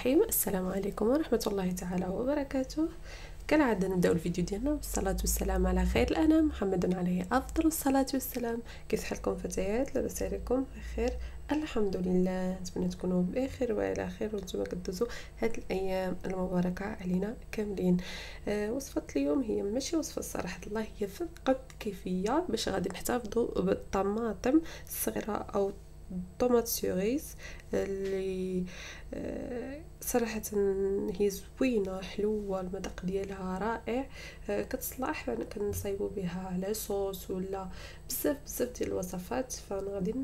الرحيم. السلام عليكم ورحمة الله تعالى وبركاته. كالعادة نبداو الفيديو ديالنا بالصلاة والسلام على خير الأنام. محمد عليه أفضل الصلاة والسلام. كيف حالكم فتيات؟ لاباس عليكم؟ بخير؟ الحمد لله. نتمنى تكونوا بخير وعلى خير. وأنتم كدوزوا هاد الأيام المباركة علينا كاملين. آه وصفة اليوم هي ماشي وصفة صراحة الله هي فقط كيفية باش غادي نحتفظوا بالطماطم الصغيرة أو طوماط سيريس اللي آه، صراحة هي زوينة حلوة المذاق ديالها رائع. آه، كتصلح كنصايبو بها على صوص ولا بزاف بزاف ديال الوصفات. فأنا غادي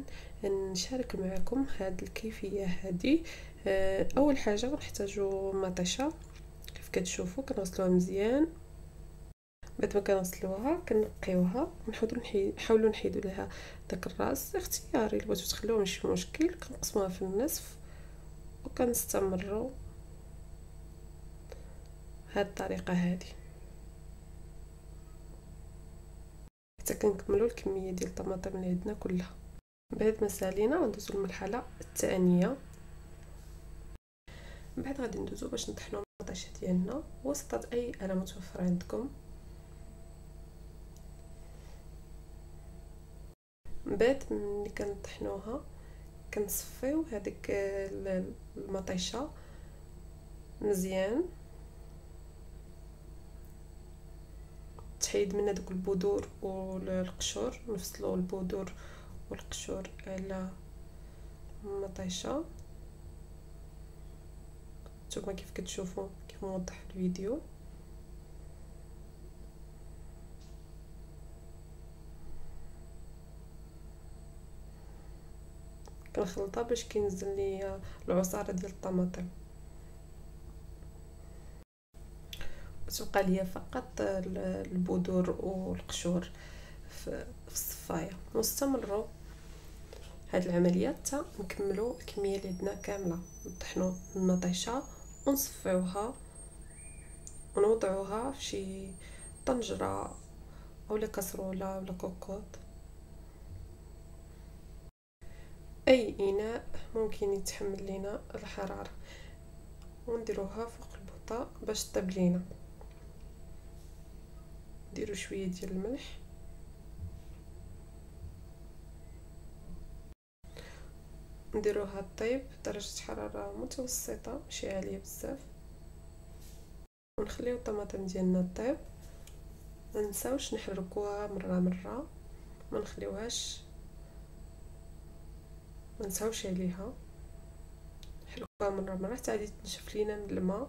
نشارك معكم هاد الكيفية هادي. آه، أول حاجة غنحتاجو مطيشة كيف كتشوفوا كنغسلوها مزيان. بعد ما كنغسلوها كنقيوها ونحاولوا نحاولوا نحيدوا لها داك الراس اختياري. اللي بغيتو تخلوه ماشي مشكل كنقسموها في النصف وكنستمروا هاد الطريقة هذه حتى كنكملوا الكمية ديال الطماطم اللي عندنا كلها. بعد ما سالينا غندوزو للمرحلة الثانية. بعد غادي ندوزو باش نطحنوا المطيشه ديالنا. وسط أي اله متوفرة عندكم. من بعد ملي كنطحنوها كنصفيو هذيك المطيشة مزيان. تحيد من هذوك البذور والقشور نفصلو البذور والقشور على المطيشه نتوما كيف كتشوفوا كيف موضح في الفيديو. كنخلطها باش كينزل لي العصارة ديال الطماطم. وتبقى ليا فقط البذور والقشور في الصفاية. ونستمروا هاد العملية حتى نكملوا الكمية اللي عندنا كاملة. نطحنوا المطيشه ونصفيوها ونوضعوها في شي طنجرة اولا كسروله ولا كوكوط. أي إناء ممكن يتحمل لنا الحرارة. ونديروها فوق البوطة باش طيب لينا. نديرو شوية ديال الملح. نديروها طيب درجة حرارة متوسطة ماشي عالية بزاف. ونخليو الطماطم ديالنا طيب ما نحركوها مرة مرة. ما نخليوهاش ما نساوش عليها مره مره حتى غادي تنشف لينا من الماء.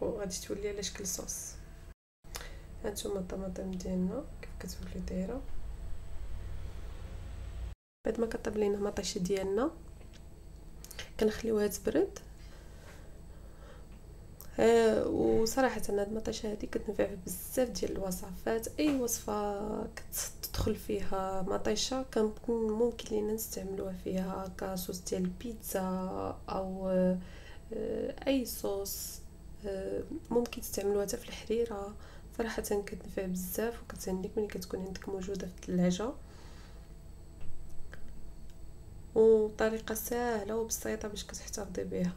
وغادي تولي على شكل صوص. هانتوما الطماطم ديالنا كيف كتولي دايرة. بعد ما كطيب لينا مطيش ديالنا كنخليوها تبرد. آه وصراحه هاد المطيشه هادي كتنفع بزاف ديال الوصفات. أي وصفة كتدخل فيها مطيشة كنكون ممكن لينا نستعملوها فيها كصوص ديال البيتزا أو آه أي صوص آه ممكن تستعملوها حتى في الحريرة. صراحة كتنفع بزاف وكتهنيك ملي كتكون عندك موجودة في الثلاجه وطريقة سهلة وبسيطة باش كتحتفظي بها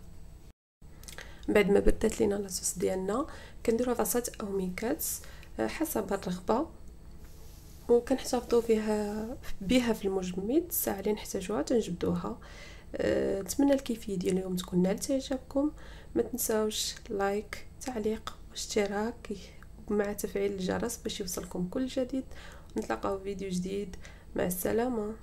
بعد ما بدات لينا لاصوص ديالنا كنديروا عصات أو ميكات آه، حسب الرغبة. وكنحتفظوا فيها بها في المجمد. الساعة اللي نحتاجوها تنجبدوها. أه نتمنى الكيفية ديال اليوم تكون نالت اعجابكم ما تنساوش لايك تعليق واشتراك مع تفعيل الجرس باش يوصلكم كل جديد. نتلاقاو في فيديو جديد. مع السلامة.